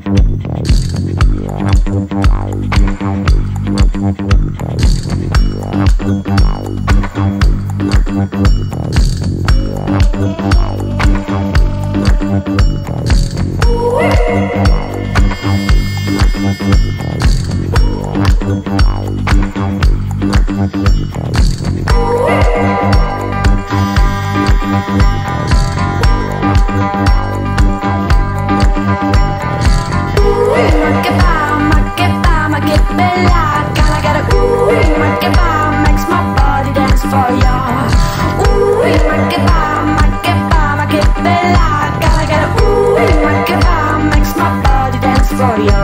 for you. Ooh, make